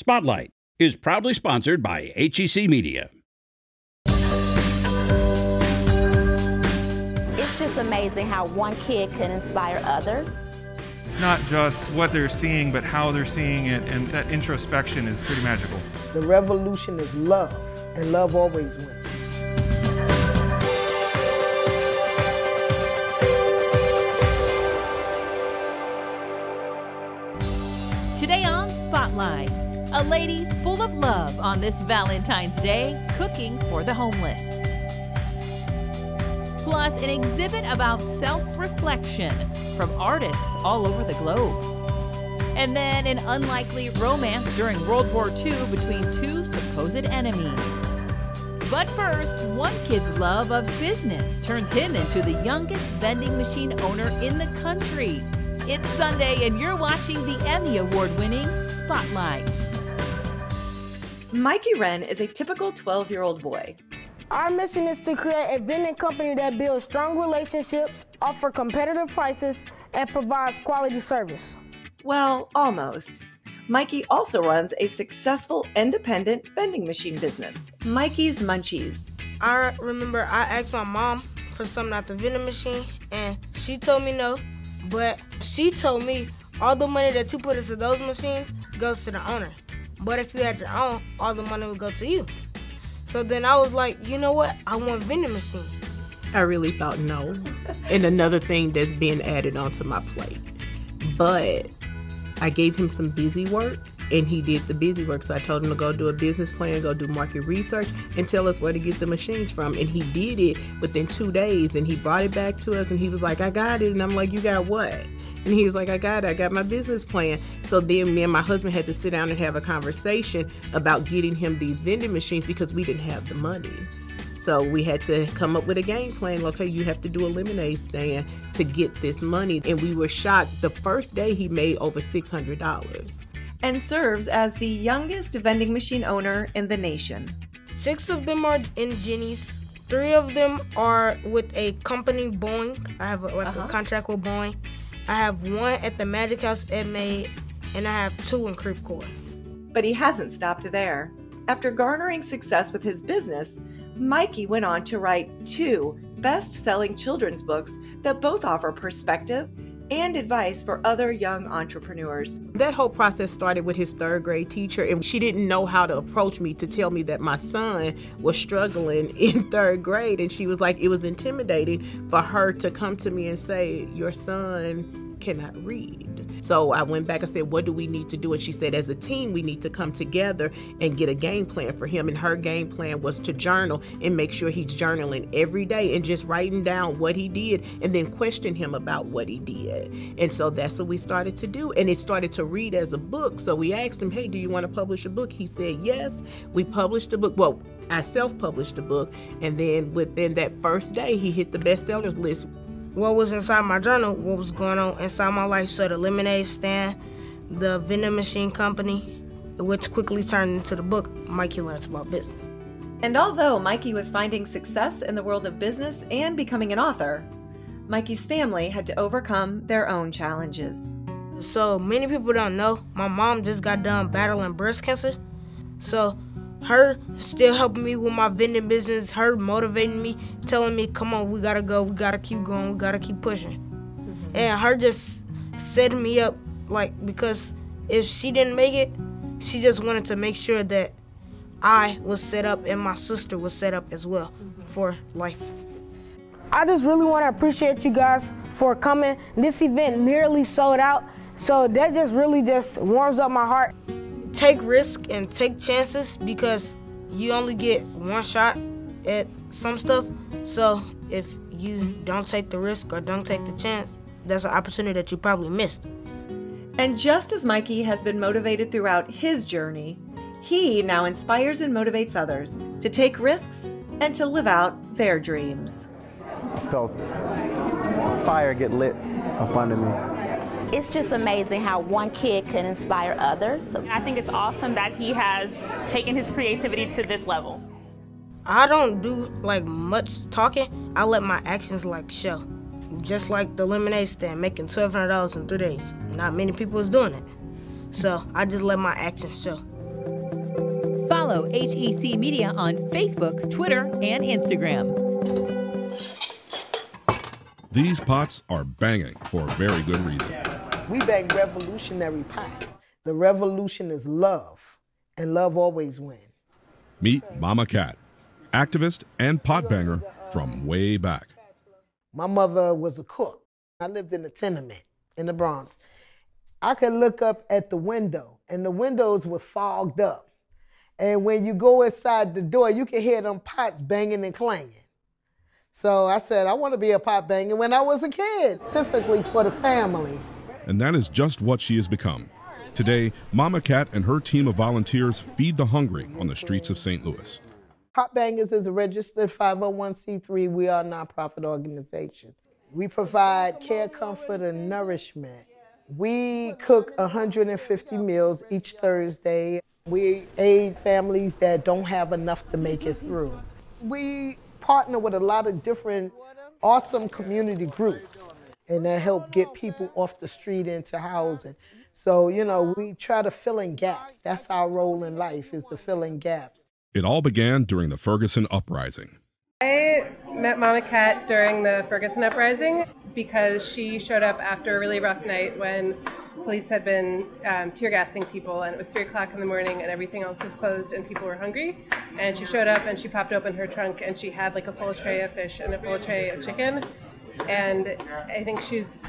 Spotlight is proudly sponsored by HEC Media. It's just amazing how one kid can inspire others. It's not just what they're seeing, but how they're seeing it, and that introspection is pretty magical. The revolution is love, and love always wins. Today on Spotlight, a lady full of love on this Valentine's Day cooking for the homeless. Plus, an exhibit about self reflection from artists all over the globe. And then an unlikely romance during World War II between two supposed enemies. But first, one kid's love of business turns him into the youngest vending machine owner in the country. It's Sunday, and you're watching the Emmy Award winning Spotlight. Mikey Wren is a typical 12 year old boy. Our mission is to create a vending company that builds strong relationships, offer competitive prices, and provides quality service. Well, almost. Mikey also runs a successful independent vending machine business, Mikey's Munchies. I remember I asked my mom for something at the vending machine, and she told me no. But she told me all the money that you put into those machines goes to the owner. But if you had your own, all the money would go to you. So then I was like, you know what? I want vending machine. I really thought no. and another thing that's being added onto my plate. But I gave him some busy work and he did the busy work. So I told him to go do a business plan, go do market research, and tell us where to get the machines from. And he did it within two days and he brought it back to us and he was like, I got it. And I'm like, You got what? And he was like, I got it. I got my business plan. So then me and my husband had to sit down and have a conversation about getting him these vending machines because we didn't have the money. So we had to come up with a game plan. Okay, you have to do a lemonade stand to get this money. And we were shocked. The first day he made over $600. And serves as the youngest vending machine owner in the nation. Six of them are in Jenny's. Three of them are with a company, Boeing. I have a, like uh-huh. a contract with Boeing. I have one at the Magic House at May, and I have two in Creve Coeur. But he hasn't stopped there. After garnering success with his business, Mikey went on to write two best selling children's books that both offer perspective and advice for other young entrepreneurs. That whole process started with his third grade teacher, and she didn't know how to approach me to tell me that my son was struggling in third grade. And she was like, it was intimidating for her to come to me and say, Your son cannot read. So I went back and said, What do we need to do? And she said, As a team, we need to come together and get a game plan for him. And her game plan was to journal and make sure he's journaling every day and just writing down what he did and then question him about what he did. And so that's what we started to do. And it started to read as a book. So we asked him, Hey, do you want to publish a book? He said, Yes. We published a book. Well, I self published a book. And then within that first day, he hit the bestsellers list what was inside my journal, what was going on inside my life. So the lemonade stand, the vending machine company, which quickly turned into the book Mikey Learns About Business. And although Mikey was finding success in the world of business and becoming an author, Mikey's family had to overcome their own challenges. So many people don't know, my mom just got done battling breast cancer. So her still helping me with my vending business, her motivating me, telling me, come on, we gotta go, we gotta keep going, we gotta keep pushing. Mm-hmm. And her just setting me up, like, because if she didn't make it, she just wanted to make sure that I was set up and my sister was set up as well mm-hmm. for life. I just really want to appreciate you guys for coming. This event nearly sold out, so that just really just warms up my heart take risks and take chances because you only get one shot at some stuff. So if you don't take the risk or don't take the chance, that's an opportunity that you probably missed. And just as Mikey has been motivated throughout his journey, he now inspires and motivates others to take risks and to live out their dreams. Felt fire get lit up under me it's just amazing how one kid can inspire others. I think it's awesome that he has taken his creativity to this level. I don't do like much talking. I let my actions like show. Just like the lemonade stand, making twelve hundred dollars in three days. Not many people is doing it. So I just let my actions show. Follow HEC Media on Facebook, Twitter, and Instagram. These pots are banging for a very good reason. We bang revolutionary pots. The revolution is love, and love always wins. Meet Mama Cat, activist and pot banger from way back. My mother was a cook. I lived in a tenement in the Bronx. I could look up at the window, and the windows were fogged up. And when you go inside the door, you can hear them pots banging and clanging. So I said, I want to be a pot banger when I was a kid, specifically for the family. And that is just what she has become. Today, Mama Cat and her team of volunteers feed the hungry on the streets of St. Louis. PotBangerz is a registered 501c3. We are a nonprofit organization. We provide care, comfort, and nourishment. We cook 150 meals each Thursday. We aid families that don't have enough to make it through. We partner with a lot of different awesome community groups and that help get people off the street into housing. So, you know, we try to fill in gaps. That's our role in life is to fill in gaps. It all began during the Ferguson Uprising. I met Mama Cat during the Ferguson Uprising because she showed up after a really rough night when police had been um, tear gassing people and it was 3 o'clock in the morning and everything else was closed and people were hungry. And she showed up and she popped open her trunk and she had like a full tray of fish and a full tray of chicken. And I think she's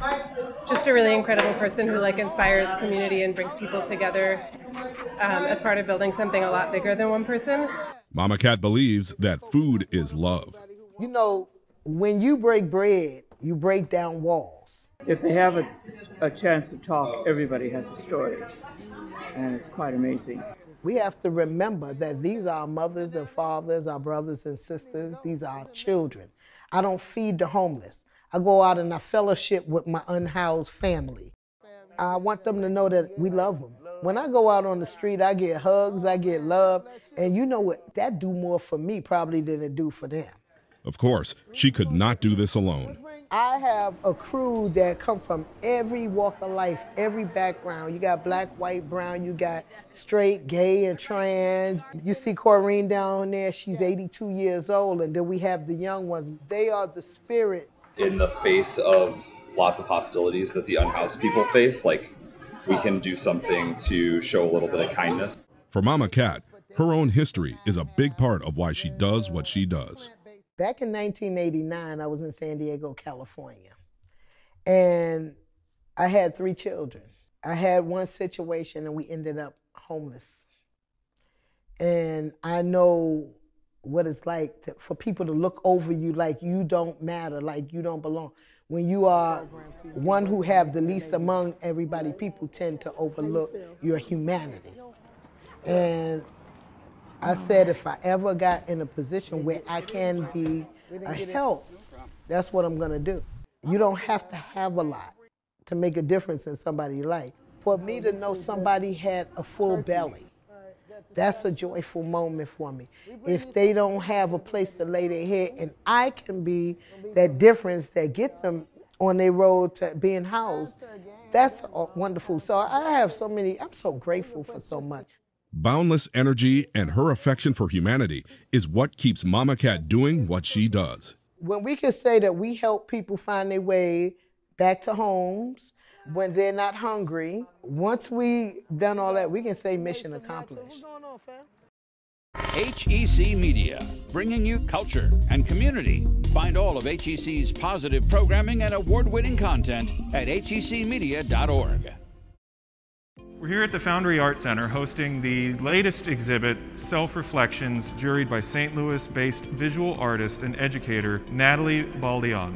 just a really incredible person who like inspires community and brings people together um, as part of building something a lot bigger than one person. Mama Cat believes that food is love. You know, when you break bread, you break down walls. If they have a, a chance to talk, everybody has a story. And it's quite amazing. We have to remember that these are our mothers and fathers, our brothers and sisters, these are our children. I don't feed the homeless. I go out and I fellowship with my unhoused family. I want them to know that we love them. When I go out on the street, I get hugs, I get love, and you know what? That do more for me probably than it do for them. Of course, she could not do this alone. I have a crew that come from every walk of life, every background. You got black, white, brown, you got straight, gay, and trans. You see Corrine down there, she's 82 years old, and then we have the young ones. They are the spirit. In the face of lots of hostilities that the unhoused people face, like we can do something to show a little bit of kindness. For Mama Cat, her own history is a big part of why she does what she does. Back in 1989, I was in San Diego, California, and I had three children. I had one situation, and we ended up homeless. And I know what it's like to, for people to look over you like you don't matter, like you don't belong. When you are one who have the least among everybody, people tend to overlook your humanity. And I said if I ever got in a position where I can be a help, that's what I'm gonna do. You don't have to have a lot to make a difference in somebody's life. For me to know somebody had a full belly, that's a joyful moment for me. If they don't have a place to lay their head, and I can be that difference that get them on their road to being housed, that's wonderful. So I have so many, I'm so grateful for so much. Boundless energy and her affection for humanity is what keeps Mama Cat doing what she does. When we can say that we help people find their way back to homes, when they're not hungry, once we done all that, we can say mission accomplished. HEC Media, bringing you culture and community. Find all of HEC's positive programming and award winning content at hecmedia.org. We're here at the Foundry Art Centre hosting the latest exhibit, Self Reflections, juried by St. Louis based visual artist and educator Natalie Baldion.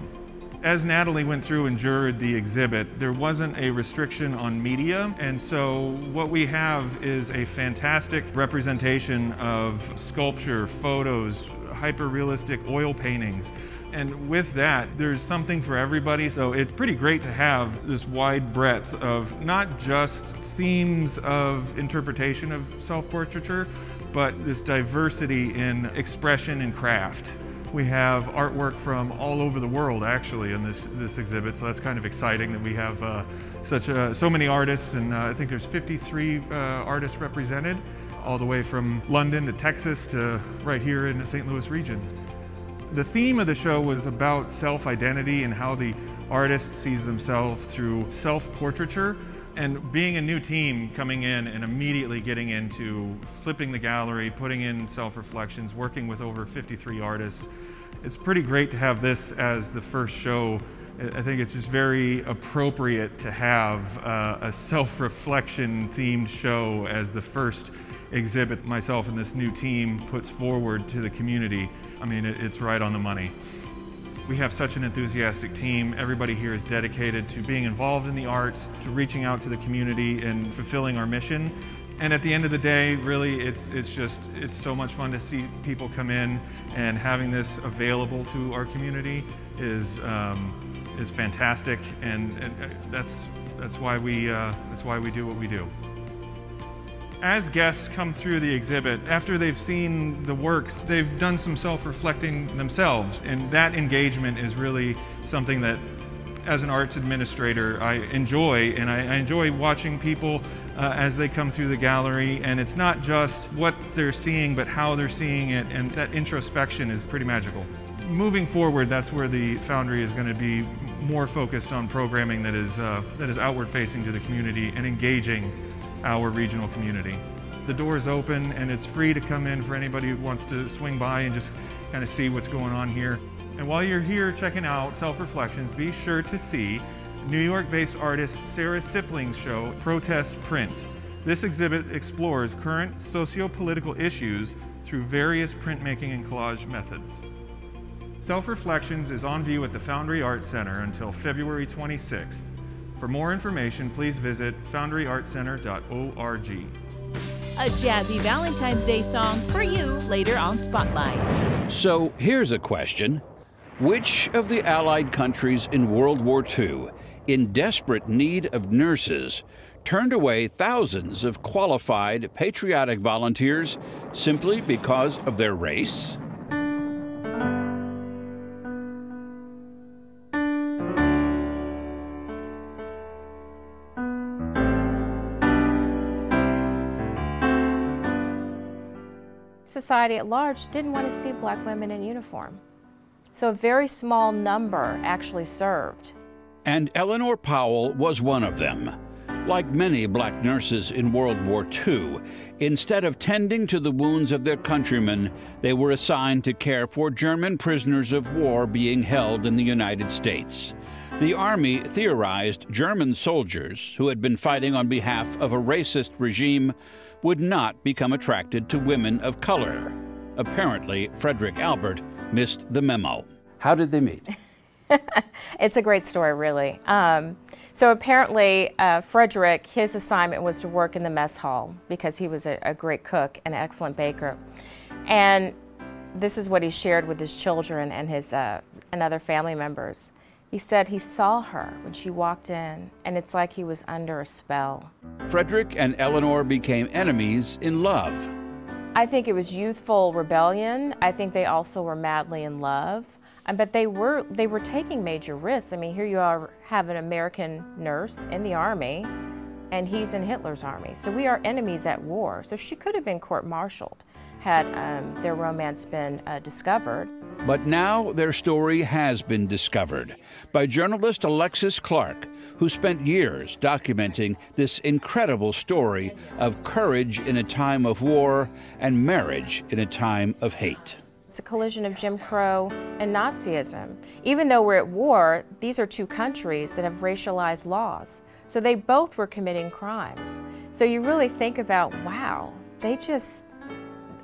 As Natalie went through and juried the exhibit, there wasn't a restriction on media, and so what we have is a fantastic representation of sculpture, photos, hyper realistic oil paintings. And with that, there's something for everybody. So it's pretty great to have this wide breadth of not just themes of interpretation of self portraiture, but this diversity in expression and craft We have artwork from all over the world actually in this, this exhibit, so that's kind of exciting that we have uh, such a, so many artists, and uh, I think there's 53 uh, artists represented, all the way from London to Texas to right here in the St. Louis region. The theme of the show was about self-identity and how the artist sees themselves through self-portraiture and being a new team coming in and immediately getting into flipping the gallery, putting in self-reflections, working with over 53 artists, it's pretty great to have this as the first show. I think it's just very appropriate to have uh, a self-reflection themed show as the first exhibit myself and this new team puts forward to the community. I mean, it's right on the money. We have such an enthusiastic team. Everybody here is dedicated to being involved in the arts, to reaching out to the community and fulfilling our mission. And at the end of the day, really, it's, it's just, it's so much fun to see people come in and having this available to our community is, um, is fantastic. And, and uh, that's, that's, why we, uh, that's why we do what we do as guests come through the exhibit, after they've seen the works, they've done some self-reflecting themselves. And that engagement is really something that, as an arts administrator, I enjoy. And I, enjoy watching people uh, as they come through the gallery. And it's not just what they're seeing, but how they're seeing it. And that introspection is pretty magical. Moving forward, that's where the Foundry is going to be more focused on programming that is, uh, that is outward facing to the community and engaging our regional community. The door is open and it's free to come in for anybody who wants to swing by and just kind of see what's going on here. And while you're here checking out Self Reflections, be sure to see New York based artist Sarah Sipling's show, Protest Print. This exhibit explores current socio political issues through various printmaking and collage methods. Self Reflections is on view at the Foundry Arts Centre until February 26th. For more information, please visit foundryartcenter.org. A jazzy Valentine's Day song for you later on Spotlight. So here's a question Which of the Allied countries in World War II, in desperate need of nurses, turned away thousands of qualified patriotic volunteers simply because of their race? Society at large didn't want to see black women in uniform. So a very small number actually served. And Eleanor Powell was one of them. Like many black nurses in World War II, instead of tending to the wounds of their countrymen, they were assigned to care for German prisoners of war being held in the United States. The Army theorized German soldiers who had been fighting on behalf of a racist regime would not become attracted to women of color. Apparently, Frederick Albert missed the memo. How did they meet? it's a great story, really. Um, so apparently, uh, Frederick, his assignment was to work in the mess hall because he was a, a great cook and an excellent baker. And this is what he shared with his children and his uh, and other family members. He said he saw her when she walked in, and it's like he was under a spell. Frederick and Eleanor became enemies in love. I think it was youthful rebellion. I think they also were madly in love. But they were they were taking major risks. I mean, here you are have an American nurse in the army, and he's in Hitler's army. So we are enemies at war. So she could have been court-martialed had um, their romance been uh, discovered. But now their story has been discovered by journalist Alexis Clark, who spent years documenting this incredible story of courage in a time of war and marriage in a time of hate. It's a collision of Jim Crow and Nazism. Even though we're at war, these are two countries that have racialized laws. So they both were committing crimes. So you really think about, wow, they just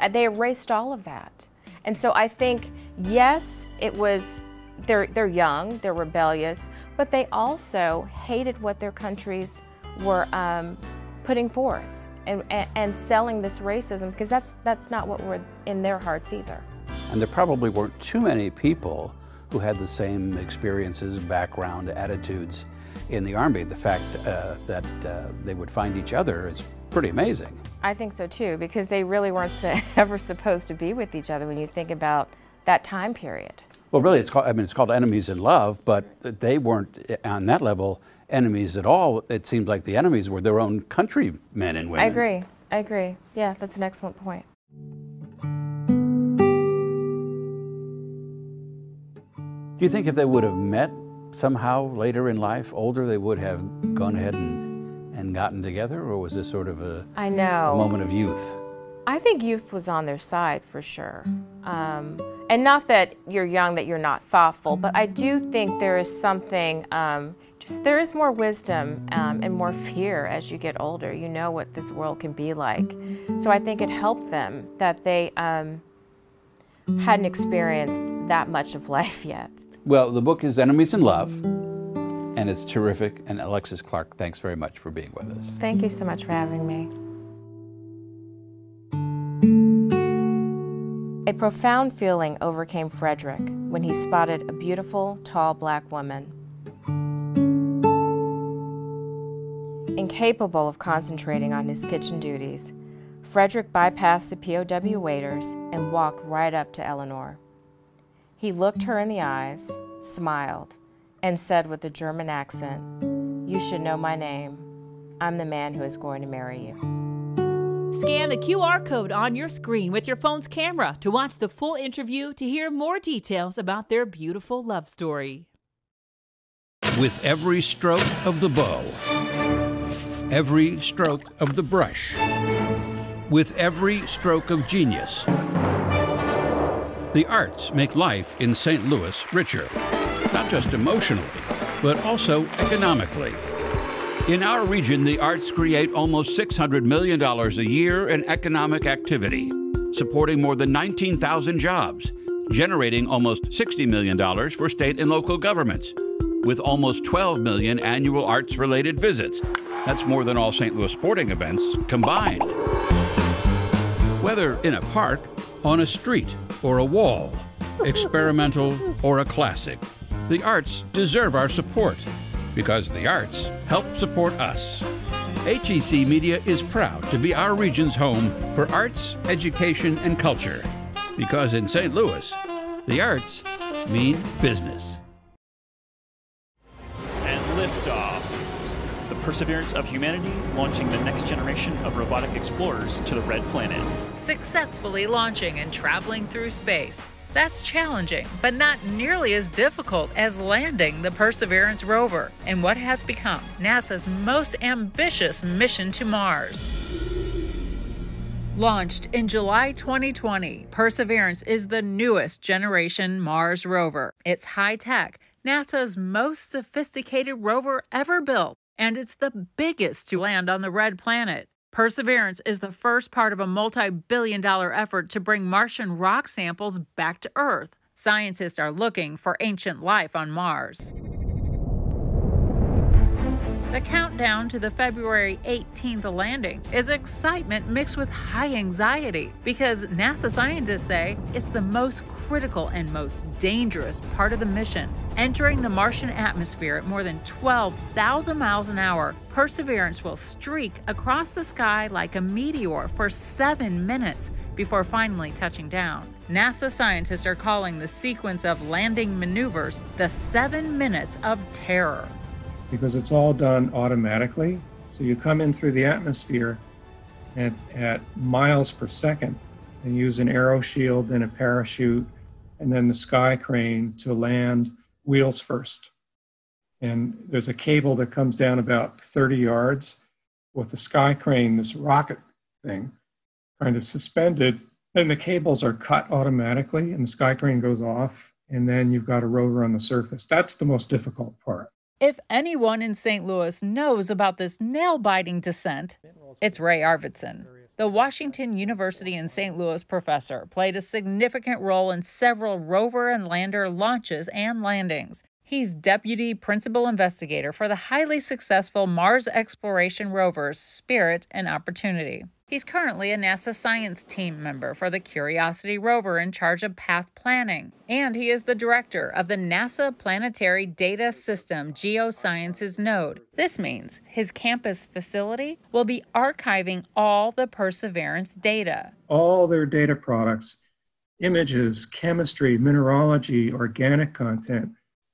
uh, they erased all of that. And so I think, yes, it was, they're, they're young, they're rebellious, but they also hated what their countries were um, putting forth and, and, and selling this racism because that's, that's not what were in their hearts either. And there probably weren't too many people who had the same experiences, background, attitudes in the Army. The fact uh, that uh, they would find each other is pretty amazing. I think so too, because they really weren't ever supposed to be with each other when you think about that time period. Well, really, it's called, I mean, it's called Enemies in Love, but they weren't on that level enemies at all. It seems like the enemies were their own countrymen and women. I agree. I agree. Yeah, that's an excellent point. Do you think if they would have met somehow later in life, older, they would have gone ahead and, and gotten together, or was this sort of a, I know. a moment of youth? I think youth was on their side for sure. Um, and not that you're young, that you're not thoughtful, but I do think there is something, um, just there is more wisdom um, and more fear as you get older. You know what this world can be like. So I think it helped them that they um, hadn't experienced that much of life yet. Well, the book is Enemies in Love, and it's terrific. And Alexis Clark, thanks very much for being with us. Thank you so much for having me. A profound feeling overcame Frederick when he spotted a beautiful, tall black woman. Incapable of concentrating on his kitchen duties, Frederick bypassed the POW waiters and walked right up to Eleanor. He looked her in the eyes, smiled, and said with a German accent, You should know my name. I'm the man who is going to marry you. Scan the QR code on your screen with your phone's camera to watch the full interview to hear more details about their beautiful love story. With every stroke of the bow, every stroke of the brush, with every stroke of genius, the arts make life in St. Louis richer, not just emotionally, but also economically. In our region, the arts create almost $600 million a year in economic activity, supporting more than 19,000 jobs, generating almost $60 million for state and local governments, with almost 12 million annual arts related visits. That's more than all St. Louis sporting events combined. Whether in a park, on a street, or a wall, experimental or a classic, the arts deserve our support because the arts help support us. HEC Media is proud to be our region's home for arts, education, and culture because in St. Louis, the arts mean business. Perseverance of Humanity launching the next generation of robotic explorers to the Red Planet. Successfully launching and traveling through space. That's challenging, but not nearly as difficult as landing the Perseverance rover in what has become NASA's most ambitious mission to Mars. Launched in July 2020, Perseverance is the newest generation Mars rover. It's high tech, NASA's most sophisticated rover ever built, and it's the biggest to land on the red planet. Perseverance is the first part of a multi billion dollar effort to bring Martian rock samples back to Earth. Scientists are looking for ancient life on Mars. The countdown to the February 18th landing is excitement mixed with high anxiety because NASA scientists say it's the most critical and most dangerous part of the mission. Entering the Martian atmosphere at more than 12,000 miles an hour, Perseverance will streak across the sky like a meteor for seven minutes before finally touching down. NASA scientists are calling the sequence of landing maneuvers the seven minutes of terror because it's all done automatically. So you come in through the atmosphere at, at miles per second and use an aero shield and a parachute and then the sky crane to land wheels first. And there's a cable that comes down about 30 yards with the sky crane, this rocket thing, kind of suspended. And the cables are cut automatically and the sky crane goes off. And then you've got a rover on the surface. That's the most difficult part. If anyone in St. Louis knows about this nail biting descent, it's Ray Arvidson. The Washington University in St. Louis professor played a significant role in several rover and lander launches and landings. He's deputy principal investigator for the highly successful Mars exploration rovers Spirit and Opportunity. He's currently a NASA science team member for the Curiosity rover in charge of path planning, and he is the director of the NASA Planetary Data System Geosciences Node. This means his campus facility will be archiving all the Perseverance data. All their data products images, chemistry, mineralogy, organic content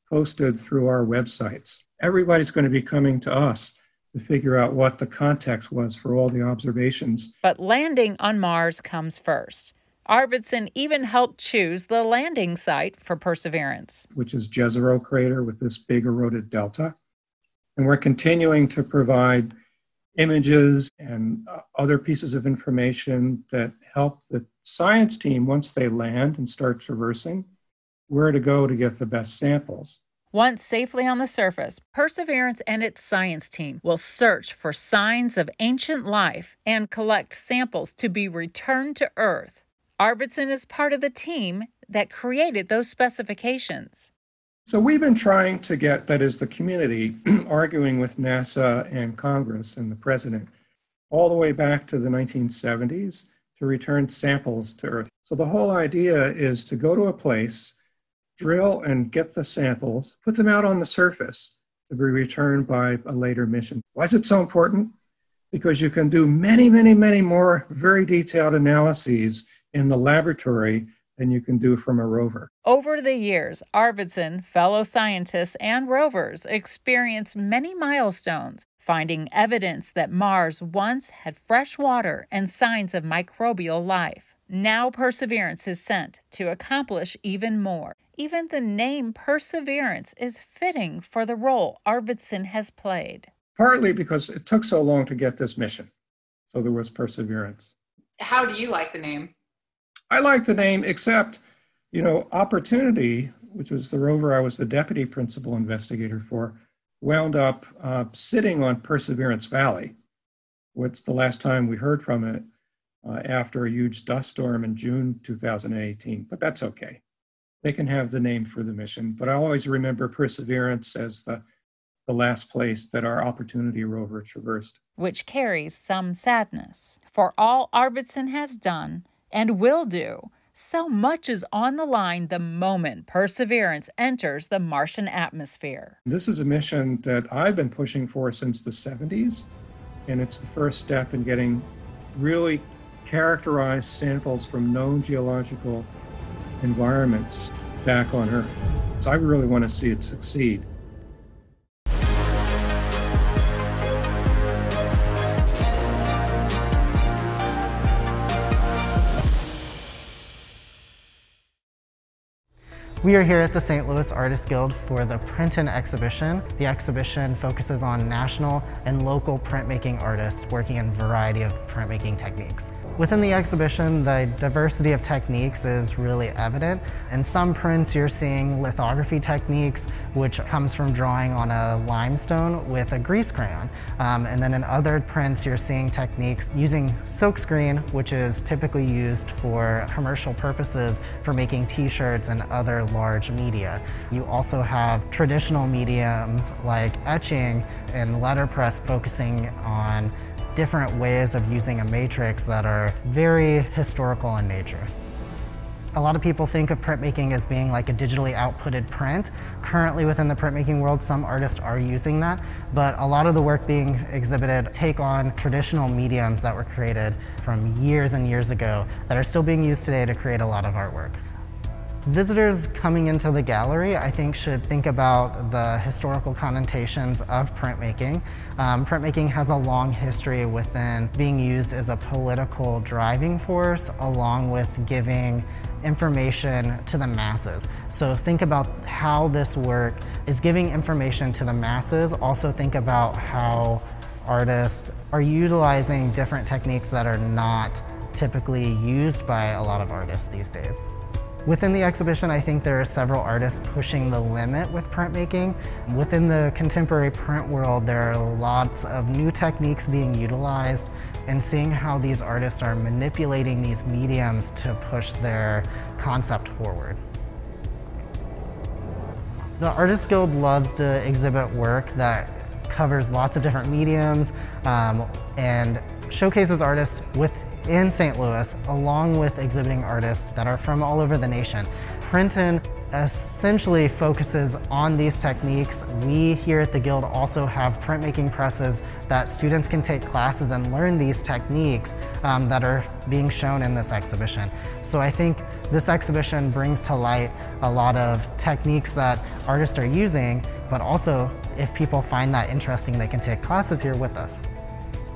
posted through our websites. Everybody's going to be coming to us to figure out what the context was for all the observations. But landing on Mars comes first. Arvidson even helped choose the landing site for Perseverance, which is Jezero crater with this big eroded delta. And we're continuing to provide images and uh, other pieces of information that help the science team once they land and start traversing where to go to get the best samples. Once safely on the surface, Perseverance and its science team will search for signs of ancient life and collect samples to be returned to Earth. Arvidson is part of the team that created those specifications. So we've been trying to get, that is, the community arguing with NASA and Congress and the president all the way back to the 1970s to return samples to Earth. So the whole idea is to go to a place, drill and get the samples, put them out on the surface to be returned by a later mission. Why is it so important? Because you can do many, many, many more very detailed analyses in the laboratory than you can do from a rover. Over the years, Arvidson, fellow scientists, and rovers experienced many milestones, finding evidence that Mars once had fresh water and signs of microbial life. Now, Perseverance is sent to accomplish even more. Even the name Perseverance is fitting for the role Arvidson has played. Partly because it took so long to get this mission, so there was perseverance. How do you like the name? I like the name, except, you know, Opportunity, which was the rover I was the deputy principal investigator for, wound up uh, sitting on Perseverance Valley. What's the last time we heard from it uh, after a huge dust storm in June 2018? But that's okay. They can have the name for the mission, but I always remember Perseverance as the the last place that our Opportunity rover traversed. Which carries some sadness. For all Arvidson has done, and will do. So much is on the line the moment Perseverance enters the Martian atmosphere. This is a mission that I've been pushing for since the 70s, and it's the first step in getting really characterized samples from known geological environments back on Earth. So I really want to see it succeed. We are here at the St. Louis Artists Guild for the Printin' exhibition. The exhibition focuses on national and local printmaking artists working in a variety of printmaking techniques. Within the exhibition, the diversity of techniques is really evident. In some prints, you're seeing lithography techniques, which comes from drawing on a limestone with a grease crayon. Um, and then in other prints, you're seeing techniques using silkscreen, which is typically used for commercial purposes for making t-shirts and other large media. You also have traditional mediums like etching and letterpress focusing on different ways of using a matrix that are very historical in nature. A lot of people think of printmaking as being like a digitally outputted print. Currently within the printmaking world, some artists are using that, but a lot of the work being exhibited take on traditional mediums that were created from years and years ago that are still being used today to create a lot of artwork. Visitors coming into the gallery, I think, should think about the historical connotations of printmaking. Um, printmaking has a long history within being used as a political driving force, along with giving information to the masses. So think about how this work is giving information to the masses. Also think about how artists are utilizing different techniques that are not typically used by a lot of artists these days. Within the exhibition, I think there are several artists pushing the limit with printmaking. Within the contemporary print world, there are lots of new techniques being utilized and seeing how these artists are manipulating these mediums to push their concept forward. The Artists Guild loves to exhibit work that covers lots of different mediums um, and showcases artists within St. Louis along with exhibiting artists that are from all over the nation. Printin essentially focuses on these techniques. We here at the Guild also have printmaking presses that students can take classes and learn these techniques um, that are being shown in this exhibition. So I think this exhibition brings to light a lot of techniques that artists are using, but also if people find that interesting, they can take classes here with us.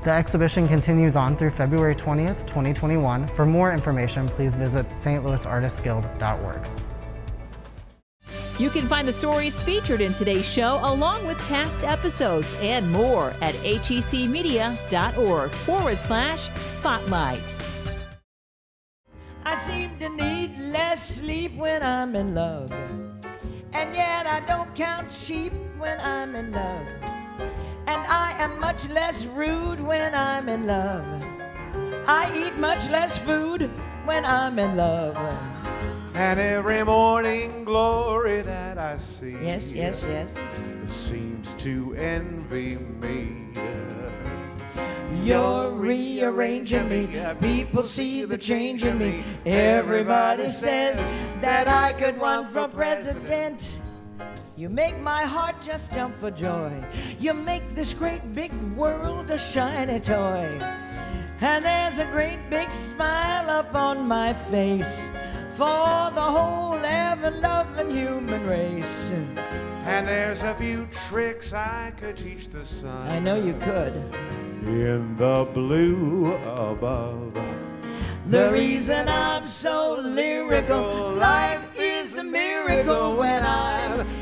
The exhibition continues on through February 20th, 2021. For more information, please visit stlouisartistguild.org. You can find the stories featured in today's show along with past episodes and more at hecmedia.org forward slash spotlight. I seem to need less sleep when I'm in love. And yet I don't count sheep when I'm in love. And I am much less rude when I'm in love. I eat much less food when I'm in love. And every morning glory that I see Yes, yes, yes. seems to envy me. You're rearranging me. People see the change in me. Everybody says that I could run for president. You make my heart just jump for joy. You make this great big world a shiny toy. And there's a great big smile up on my face for the whole ever loving human race. And there's a few tricks I could teach the sun. I know you could. In the blue above. The reason I'm so lyrical, life is a miracle when I'm.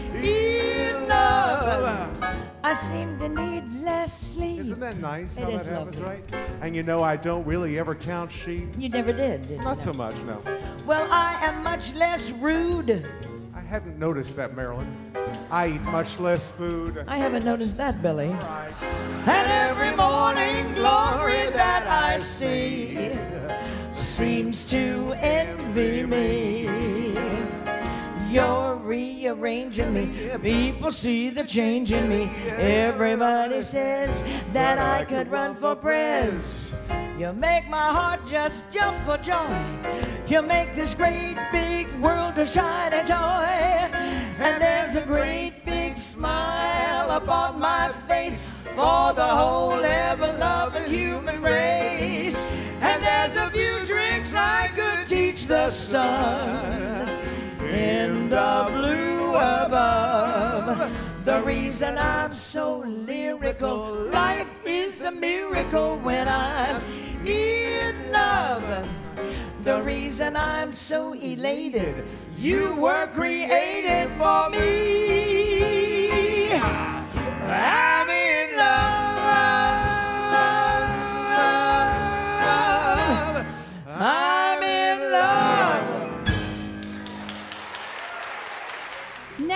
I seem to need less sleep. Isn't that nice It how that happens, lovely. right? And you know, I don't really ever count sheep. You never did, did Not you? so much, no. Well, I am much less rude. I hadn't noticed that, Marilyn. I eat much less food. I haven't noticed that, Billy. And every morning glory that I see seems to envy me. You're rearranging me. People see the change in me. Everybody says that I could run for prez. You make my heart just jump for joy. You make this great big world a shiny toy. And there's a great big smile upon my face for the whole ever loving human race. And there's a few tricks I could teach the sun in the blue above. The reason I'm so lyrical, life is a miracle when I'm in love. The reason I'm so elated, you were created for me.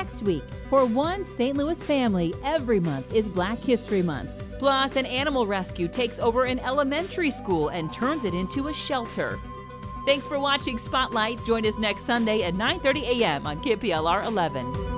Next week, for one St. Louis family, every month is Black History Month. Plus, an animal rescue takes over an elementary school and turns it into a shelter. Thanks for watching Spotlight. Join us next Sunday at 9:30 a.m. on KPLR 11.